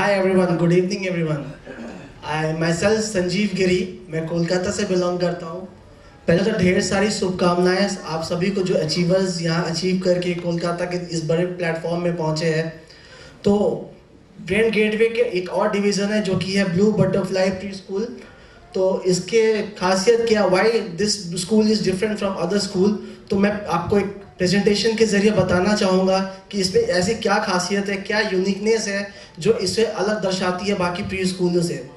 Hi everyone, good evening everyone. I myself Sanjeev गिरी मैं कोलकाता से belong करता हूँ। पहले तो ढेर सारी शुभकामनाएँ आप सभी को जो अचीवर्स यहाँ अचीव करके कोलकाता के इस बड़े प्लेटफॉर्म में पहुँचे हैं। तो ब्रेन गेटवे के एक और डिवीज़न है जो कि है ब्लू बटरफ्लाई प्री स्कूल तो इसके खासियत क्या? Why this school is different from other school तो मैं आपको एक प्रेजेंटेशन के ज़रिए बताना चाहूँगा कि इसमें ऐसी क्या खासियत है, क्या यूनिकनेस है, जो इसे अलग दर्शाती है बाकी प्री स्कूलों से।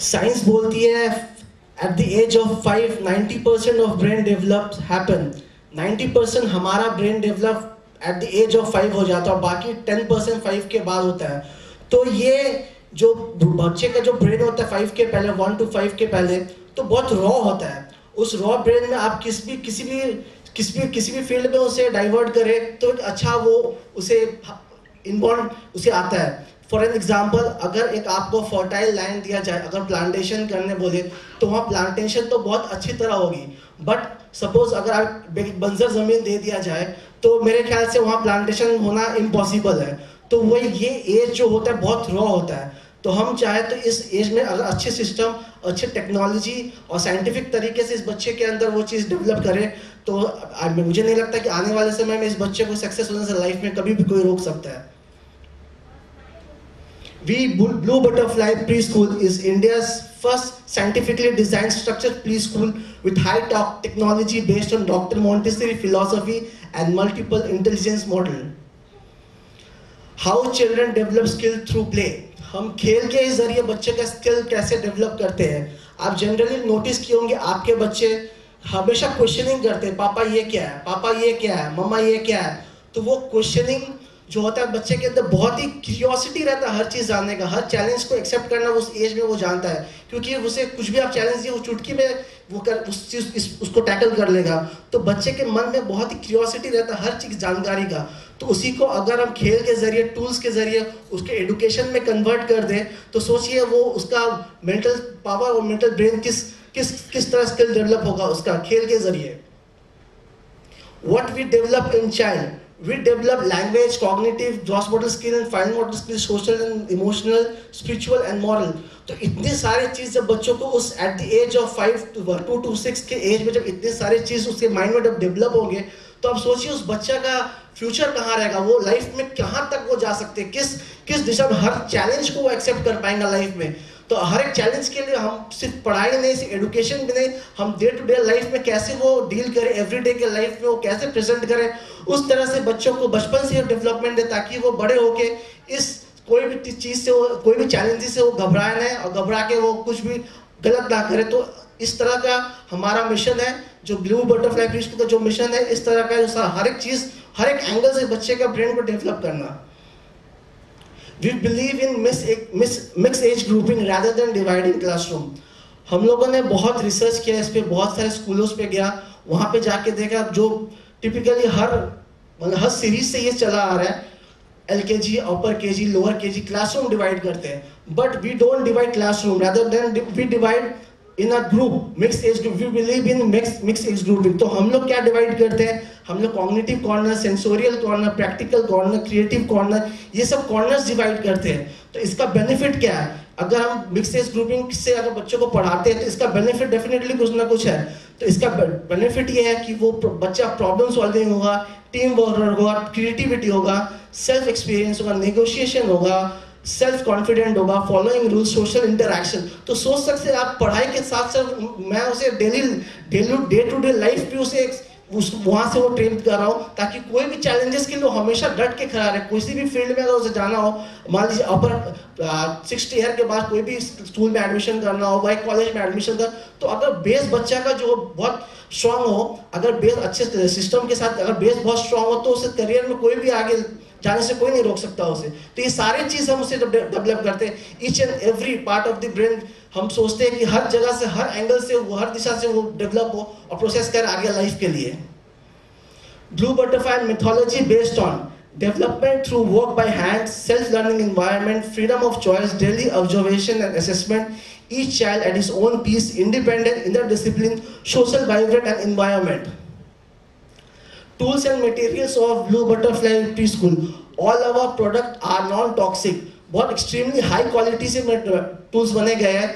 साइंस बोलती है at the age of five ninety percent of brain develop happen ninety percent हमारा brain develop at the age of five हो जाता है और बाकी टेन परसेंट फाइव के बाद होता है। तो ये जो बच्चे का जो ब्रेन होता है फाइव के पहले वन टू फाइव के पहले तो बहुत रॉ होता है। उस रॉ ब्रेन में आप किस भी, किसी भी किसी भी किसी भी फ़ील्ड में उसे डाइवर्ट करें तो अच्छा वो उसे इनबॉर्न उसे आता है। फॉर एन एग्ज़ाम्पल अगर एक आपको फर्टाइल लैंड दिया जाए, अगर प्लांटेशन करने बोले तो वहाँ प्लांटेशन तो बहुत अच्छी तरह होगी। बट सपोज़ अगर आप बंजर ज़मीन दे दिया जाए तो मेरे ख्याल से वहाँ प्लांटेशन होना इम्पॉसिबल है। तो वही ये एज जो होता है, बहुत रॉ होता है। तो हम चाहे तो इस एज में अगर अच्छे सिस्टम अच्छे टेक्नोलॉजी और साइंटिफिक तरीके से इस बच्चे के अंदर वो चीज़ डेवलप करें तो मुझे नहीं लगता कि आने वाले समय में इस बच्चे को सक्सेस होने से लाइफ में कभी भी कोई रोक सकता है We Blue Butterfly Preschool is India's first scientifically designed structured preschool with high-tech technology based on Dr. Montessori philosophy and multiple intelligence model. How children develop skill through play. हम खेल के ही ज़रिए बच्चे का स्किल कैसे डेवलप करते हैं? आप जनरली नोटिस किए होंगे आपके बच्चे हमेशा क्वेश्चनिंग करते हैं, पापा ये क्या है? पापा ये क्या है? मम्मा ये क्या है? तो वो क्वेश्चनिंग जो होता है बच्चे के अंदर बहुत ही क्यूरियोसिटी रहता है हर चीज़ जानने का, हर चैलेंज को एक्सेप्ट करना उस एज में वो जानता है। क्योंकि उसे कुछ भी आप चैलेंज दिए वो चुटकी में वो कर, उस चीज़ उसको टैकल कर लेगा। तो बच्चे के मन में बहुत ही क्यूरियोसिटी रहता है हर चीज़ जानकारी का। तो उसी को अगर हम खेल के ज़रिए टूल्स के ज़रिए उसके एडुकेशन में कन्वर्ट कर दें तो सोचिए वो उसका मेंटल पावर और मेंटल ब्रेन किस किस किस तरह स्किल डेवलप होगा उसका खेल के ज़रिए। What we develop in child we develop language, cognitive, gross motor skill fine motor skill, social and emotional, spiritual and moral. तो इतने सारे चीज़ जब बच्चों को उस at the age of five to to six के एज में जब इतने सारे चीज़ उसके माइंड में जब डेवलप होंगे तो आप सोचिए उस बच्चा का फ्यूचर कहाँ रहेगा? वो लाइफ में कहाँ तक वो जा सकते हैं? किस किस दिशा में हर चैलेंज को वो एक्सेप्ट कर पाएँगे लाइफ में? तो हर एक चैलेंज के लिए हम सिर्फ़ पढ़ाई नहीं, सिर्फ़ एडुकेशन भी नहीं, हम डे टू डे लाइफ में कैसे वो डील करें एवरी डे के लाइफ में वो कैसे प्रेजेंट करें, उस तरह से बच्चों को बचपन से डेवलपमेंट दे ताकि वो बड़े होके इस कोई भी चीज़ से वो, कोई भी चैलेंज से वो घबराए नहीं और घबरा के वो कुछ भी गलत ना करे। तो इस तरह का हमारा मिशन है, जो ब्लू बटरफ्लाई फ़िश का जो मिशन है, इस तरह का हर एक चीज़, हर एक एंगल से बच्चे का ब्रेन को डेवलप करना। We believe in mix age grouping rather than dividing classroom हम लोगों ने बहुत रिसर्च किया, इस पर बहुत सारे स्कूलों पे गया, वहाँ पे जाके देखा, जो टिपिकली हर मतलब हर सीरीज़ से ये चला आ रहा है एल के जी अपर के जी लोअर के जी क्लासरूम डिवाइड करते हैं. But we don't divide classroom rather than we divide in a group mix age group we believe in mix mix age grouping तो हम लोग क्या डिवाइड करते हैं? हम लोग cognitive corner sensorial corner practical corner creative corner ये सब कॉर्नर्स डिवाइड करते हैं। तो इसका बेनिफिट क्या है? अगर हम मिक्स एज ग्रुपिंग से अगर बच्चों को पढ़ाते हैं तो इसका बेनिफिट डेफिनेटली कुछ ना कुछ है। तो इसका बेनिफिट ये है कि वो बच्चा प्रॉब्लम सॉल्विंग होगा टीम वर्क होगा क्रिएटिविटी होगा सेल्फ एक्सपीरियंस होगा नेगोशिएशन होगा सेल्फ कॉन्फिडेंट होगा फॉलोइंग रूल सोशल इंटरेक्शन तो सोच सकते आप पढ़ाई के साथ साथ मैं उसे daily daily day to day life भी उसे उस, वहाँ से वो ट्रेन कर रहा हूँ, ताकि कोई भी चैलेंजेस के लिए हमेशा डट के खड़ा रहे। किसी भी फ़ील्ड में अगर उसे जाना हो, मान लीजिए अपर सिक्सटी ईयर के बाद कोई भी स्कूल में एडमिशन करना हो वाई कॉलेज में एडमिशन कर तो अगर बेस बच्चा का जो बहुत स्ट्रांग हो, अगर बेस अच्छे सिस्टम के साथ अगर बेस बहुत स्ट्रांग हो तो उसे करियर में कोई भी आगे जाने से कोई नहीं रोक सकता उसे। तो ये सारे चीज़ हम उसे डेवलप करते हैं। Each and every part of the brain हम सोचते हैं कि हर जगह से, हर एंगल से, वो हर दिशा से वो डेवलप हो और प्रोसेस कर आगे लाइफ के लिए। Blue Butterfly mythology based on development through work by hand self learning environment freedom of choice daily observation and assessment each child at his own pace independent in discipline social vibrant and environment tools and materials of Blue Butterfly pre school all our product are non toxic बहुत extremely high quality से tools बने गए हैं।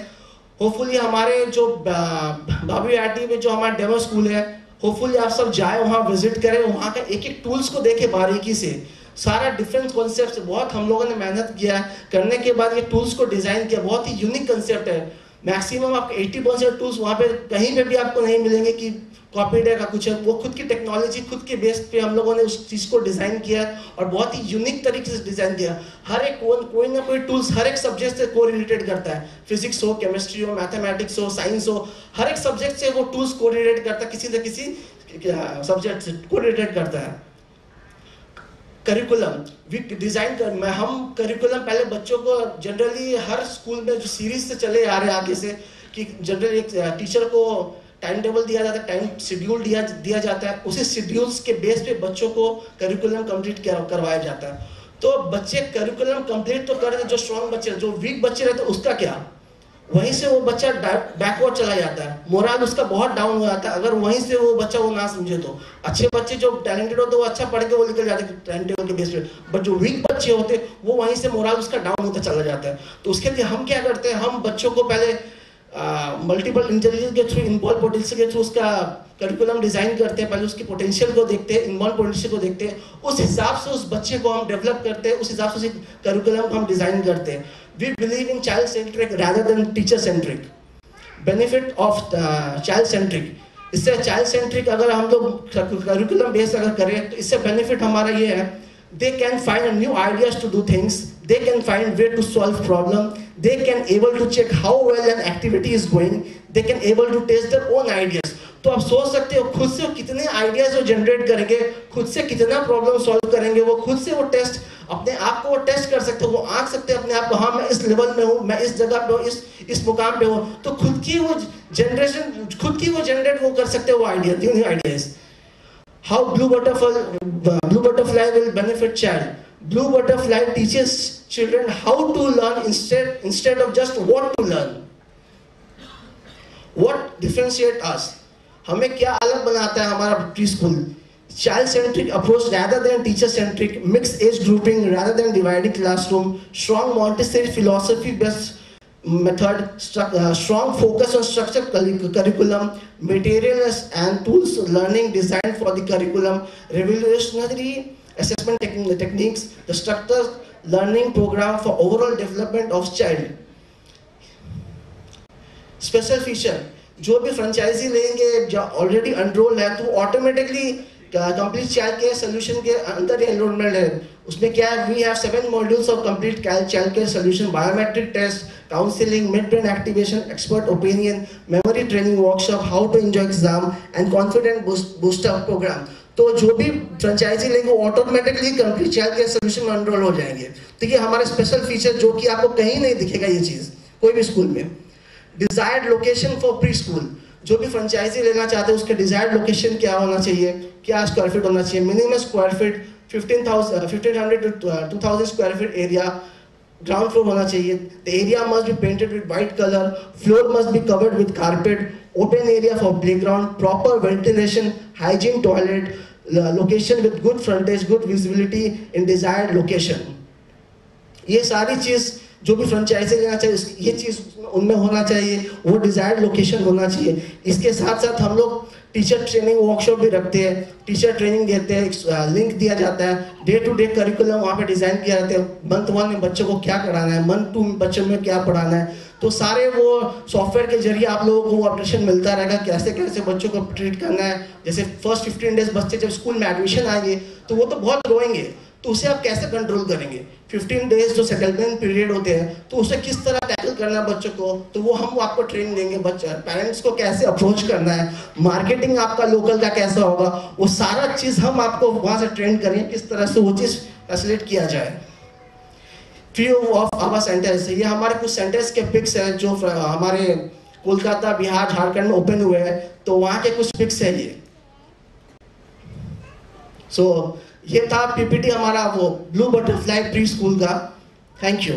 Hopefully हमारे जो बाबी आई में जो हमारा डेमो स्कूल है होपफुली आप सब जाए, वहाँ विज़िट करें, वहाँ का एक एक टूल्स को देखें बारीकी से। सारा डिफरेंट कॉन्सेप्ट बहुत हम लोगों ने मेहनत किया है। करने के बाद ये टूल्स को डिज़ाइन किया, बहुत ही यूनिक कंसेप्ट है। मैक्सिमम आपको 80 परसेंट टूल्स वहाँ पे कहीं पे भी आपको नहीं मिलेंगे कि कॉपीड का कुछ है, वो खुद की टेक्नोलॉजी खुद के बेस पे हम लोगों ने उस चीज़ को डिज़ाइन किया और बहुत ही यूनिक तरीके से डिज़ाइन किया हर एक कोई कोई ना कोई टूल्स हर एक सब्जेक्ट से को रिलेटेड करता है। फिजिक्स हो केमिस्ट्री हो मैथमेटिक्स हो साइंस हो, हर एक सब्जेक्ट से वो टूल्स को रिलेट करता है, किसी न किसी सब्जेक्ट से को रिलेट करता है। करिकुलम वी डिज़ाइन कर, मैं, हम करिकुलम पहले बच्चों को जनरली हर स्कूल में जो सीरीज़ से चले आ रहे आगे से, कि जनरली एक टीचर को टाइम टेबल दिया जाता है टाइम शेड्यूल दिया दिया जाता है। उसी शेड्यूल्स के बेस पे बच्चों को करिकुलम कंप्लीट करवाया जाता है। तो बच्चे करिकुलम कंप्लीट तो कर रहे जो स्ट्रॉन्ग बच्चे जो वीक बच्चे रहते उसका क्या? वहीं से वो बच्चा बैकवर्ड चला जाता है। मोरल उसका बहुत डाउन हो जाता है। अगर वहीं से वो बच्चा वो ना समझे तो। अच्छे बच्चे जो टैलेंटेड होते वो अच्छा पढ़ के वो निकल जाते टाइम टेबल के बेस पे। बट जो वीक बच्चे होते वो वहीं से मोरल उसका डाउन होता चला जाता है। तो उसके लिए हम क्या करते हैं? हम बच्चों को पहले मल्टीपल इंटेलिजेंस के थ्रू इनवॉल्व पोटेंशियल के थ्रू उसका करिकुलम डिज़ाइन करते हैं, पहले उसकी पोटेंशियल को देखते हैं इनवॉल्व पोटेंशियल को देखते हैं, उस हिसाब से उस बच्चे को हम डेवलप करते हैं, उस हिसाब से करिकुलम को हम डिज़ाइन करते हैं। We believe in child centric rather than teacher centric benefit of child centric इससे चाइल्ड सेंट्रिक अगर हम लोग करिकुलम बेस अगर करें तो इससे बेनिफिट हमारा ये है they can find new ideas to do things. They can find way to solve problem. They can able to check how well an activity is going. They can able to test their own ideas. तो आप सोच सकते हो, खुद से कितने ideas वो generate करेंगे, खुद से कितना प्रॉब्लम सॉल्व करेंगे, वो खुद से वो टेस्ट अपने आप को वो टेस्ट कर सकते हो, वो आंक सकते हैं अपने आप को हाँ मैं इस लेवल में हूँ, मैं इस जगह पे हूँ, इस इस मुकाम पे हूँ। तो खुद की वो जनरेशन खुद की वो जनरेट वो कर सकते हो वो idea ideas how Blue butterfly Blue Butterfly will benefit child? blue butterfly teaches children how to learn instead instead of just what to learn what differentiate us हमें क्या अलग बनाता है हमारा pre school child centric approach rather than teacher centric mixed age grouping rather than dividing classroom strong montessori philosophy based method uh, strong focus on structured curriculum materials and tools learning designed for the curriculum revolutionary assessment techniques, the structured learning program for overall development of child. Special feature, जो भी franchisee लेंगे, जो already enrol है तो automatically complete child care solution के अंदर enrolment है। उसमें क्या है we have seven modules of complete child care solution biometric test counselling mid brain activation expert opinion memory training workshop how to enjoy exam and confident booster programme तो जो भी franchisee लेंगे वो automatically complete child care solution में enrol हो जाएँगे। तो ये हमारा स्पेशल फीचर जो कि आपको कहीं नहीं दिखेगा ये चीज़, कोई भी स्कूल में। Desired location for pre school जो भी फ्रेंचाइजी लेना चाहते हैं, उसका डिजायर्ड लोकेशन क्या होना चाहिए? क्या स्क्वायर फीट होना चाहिए? Minimum square feet fifteen thousand fifteen hundred two thousand square feet area ground floor होना चाहिए। The area must be painted with white colour floor must be covered with carpet open area for playground, proper ventilation, hygiene toilet, location with good frontage, good visibility in desired location. ये सारी चीज़ जो भी franchise लेना चाहिए ये चीज़ उनमें होना चाहिए वो डिज़ायर्ड लोकेशन होना चाहिए इसके साथ साथ हम लोग टीचर ट्रेनिंग वर्कशॉप भी रखते हैं। टीचर ट्रेनिंग देते हैं लिंक दिया जाता है। डे टू डे करिकुलम वहाँ पे डिज़ाइन किया जाता है। मंथ वन में बच्चों को क्या कराना है? मंथ टू में बच्चों में क्या पढ़ाना है? तो सारे वो सॉफ्टवेयर के ज़रिए आप लोगों को वो ऑपरेशन मिलता रहेगा, कैसे कैसे बच्चों को ट्रीट करना है। जैसे फ़र्स्ट फिफ्टीन डेज़ बच्चे जब स्कूल में एडमिशन आएँगे तो वो तो बहुत रोएँगे तो उसे आप कैसे कंट्रोल करेंगे? 15 डेज़ जो सेटलमेंट पीरियड होते हैं तो उसे किस तरह टैकल करना है बच्चों को? तो वो हम आपको ट्रेन देंगे बच्चा। पेरेंट्स को कैसे अप्रोच करना है? मार्केटिंग आपका लोकल का कैसा होगा? वो सारा चीज़ हम आपको वहाँ से ट्रेन करेंगे किस तरह से वो चीज़ फैसिलेट किया जाए। फ्यू ऑफ़ आवर सेंटर्स ये हमारे कुछ सेंटर्स के पिक्स हैं जो हमारे कोलकाता बिहार झारखंड में ओपन हुए हैं तो वहाँ के कुछ पिक्स हैं ये। सो so, ये था पीपीटी हमारा वो ब्लू बटरफ्लाई प्री स्कूल का। Thank you